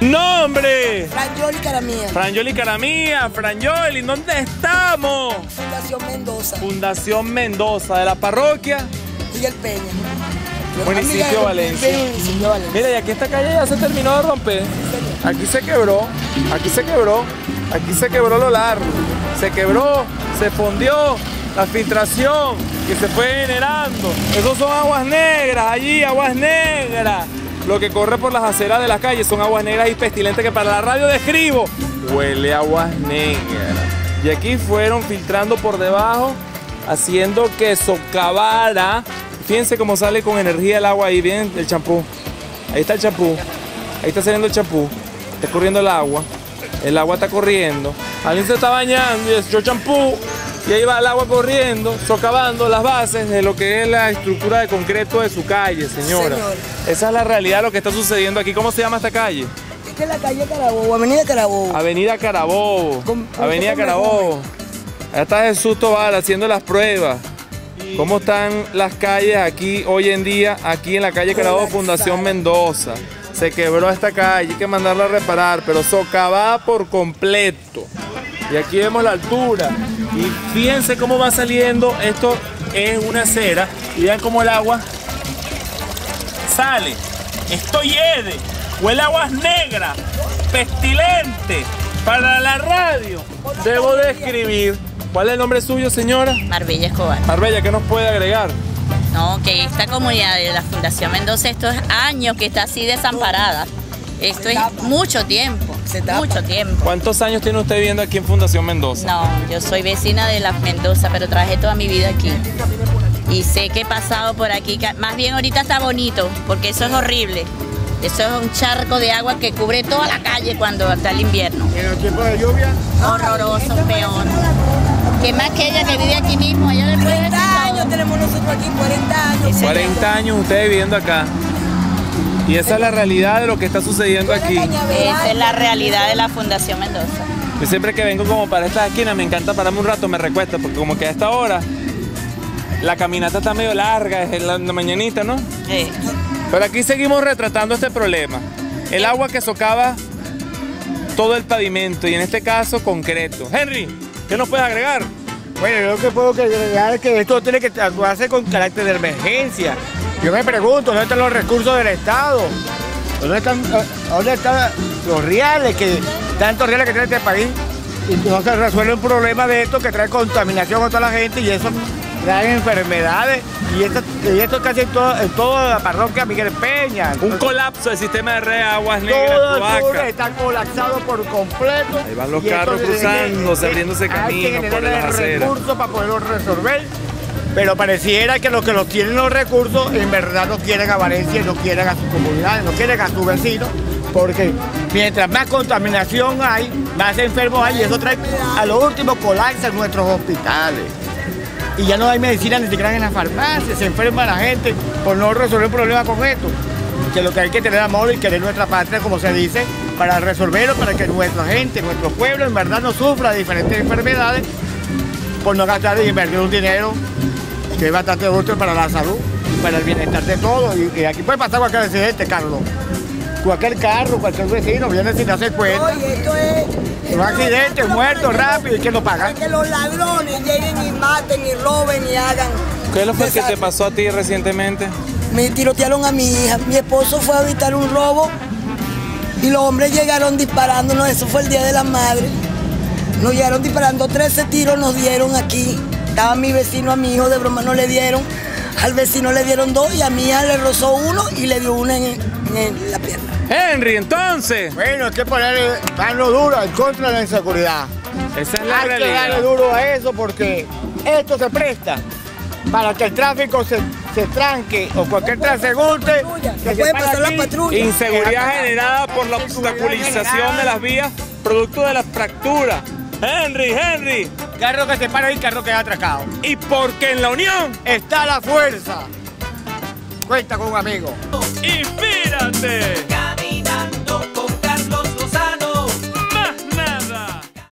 ¡Nombre! Franjoli Caramía. Franjoli Caramía, Franjoli, ¿dónde estamos? Fundación Mendoza. Fundación Mendoza, de la parroquia. Miguel Peña. Municipio Amiga, Valencia. Municipio Valencia. Mira, y aquí esta calle ya se terminó de romper. Aquí se quebró, aquí se quebró, aquí se quebró lo largo. Se quebró, se fundió la filtración que se fue generando. Esos son aguas negras, allí aguas negras. Lo que corre por las aceras de las calles son aguas negras y pestilentes que para la radio describo huele aguas negras. Y aquí fueron filtrando por debajo, haciendo que socavara. Fíjense cómo sale con energía el agua ahí, bien el champú. Ahí está el champú. Ahí está saliendo el champú. Está corriendo el agua. El agua está corriendo. Alguien se está bañando y echó champú. Y ahí va el agua corriendo, socavando las bases de lo que es la estructura de concreto de su calle, señora. Señor. Esa es la realidad de lo que está sucediendo aquí. ¿Cómo se llama esta calle? Esta es la calle Carabobo, Avenida Carabobo. Avenida Carabobo. Con- con Avenida Carabobo. Allá está Jesús Tobar haciendo las pruebas. ¿Cómo están las calles aquí hoy en día? Aquí en la calle Carabobo, Fundación Mendoza. Se quebró esta calle, hay que mandarla a reparar, pero socavada por completo. Y aquí vemos la altura. Y fíjense cómo va saliendo. Esto es una acera. Y vean cómo el agua sale. Esto hiede. Huele aguas negras. Pestilente. Para la radio. Debo describir. ¿Cuál es el nombre suyo, señora? Marbella Escobar. Marbella, ¿qué nos puede agregar? No, que esta comunidad de la Fundación Mendoza, esto es años que está así desamparada. Esto es mucho tiempo, Se tapa. mucho tiempo. ¿Cuántos años tiene usted viviendo aquí en Fundación Mendoza? No, yo soy vecina de la Mendoza, pero trabajé toda mi vida aquí. Y sé que he pasado por aquí, más bien ahorita está bonito, porque eso es horrible. Eso es un charco de agua que cubre toda la calle cuando está el invierno. En el tiempo de lluvia, Horroroso, peor. Que más que ella que vive aquí mismo, ella le puede decir 40 todo. años tenemos nosotros aquí, 40 años. 40 años ustedes viviendo acá. Y esa es la realidad de lo que está sucediendo aquí. Esa es la realidad de la Fundación Mendoza. Yo siempre que vengo como para esta esquina me encanta pararme un rato, me recuesta, porque como que a esta hora la caminata está medio larga, es en la, en la mañanita, ¿no? Sí. Pero aquí seguimos retratando este problema. El agua que socava todo el pavimento y en este caso concreto. Henry, ¿qué nos puedes agregar? bueno, yo lo que puedo agregar es que esto tiene que actuarse con carácter de emergencia. Yo me pregunto, ¿dónde están los recursos del Estado? ¿Dónde están, eh, dónde están los reales que, tantos reales que tiene este país? Y no se resuelve un problema de esto que trae contaminación a toda la gente y eso trae enfermedades. Y esto, y esto casi en, todo- en toda la parroquia Miguel Peña. Un colapso del sistema de red de aguas negras, Todo el está colapsado por completo. Ahí van los carros cruzándose, abriéndose hay que camino por las aceras. recursos para poderlo resolver. Pero pareciera que los que los tienen los recursos en verdad no quieren a Valencia, no quieren a sus comunidades, no quieren a sus vecinos, porque mientras más contaminación hay, más enfermos hay y eso trae a lo último colapsa en nuestros hospitales. Y ya no hay medicina ni siquiera en las farmacias, se enferma la gente por no resolver un problema con esto. Que lo que hay que tener amor y querer nuestra patria, como se dice, para resolverlo, para que nuestra gente, nuestro pueblo en verdad no sufra de diferentes enfermedades por no gastar y invertir un dinero que es bastante útil para la salud, para el bienestar de todos. Y, y aquí puede pasar cualquier accidente, Carlos. Cualquier carro, cualquier vecino viene sin darse cuenta. Oye, esto es. Un accidente, muerto, rápido, ¿y quién lo paga? Que los ladrones lleguen y maten y roben y hagan. ¿Qué es lo que te pasó a ti recientemente? Me tirotearon a mi hija. Mi esposo fue a evitar un robo y los hombres llegaron disparándonos. Eso fue el día de la madre. Nos llegaron disparando 13 tiros, nos dieron aquí. Estaba mi vecino, a mi hijo de broma no le dieron. Al vecino le dieron dos y a mi hija le rozó uno y le dio una en, en la pierna. Henry, entonces. Bueno, hay que ponerle mano dura en contra de la inseguridad. Esa es la Hay que darle realidad. duro a eso porque esto se presta para que el tráfico se, se tranque o cualquier transeúnte. Que se pasar la patrulla. Inseguridad generada por la obstaculización generada. de las vías, producto de la fractura. Henry, Henry. Carro que se para y carro que es atracado. Y porque en la unión, Está la fuerza. Cuenta con un amigo. inspírate.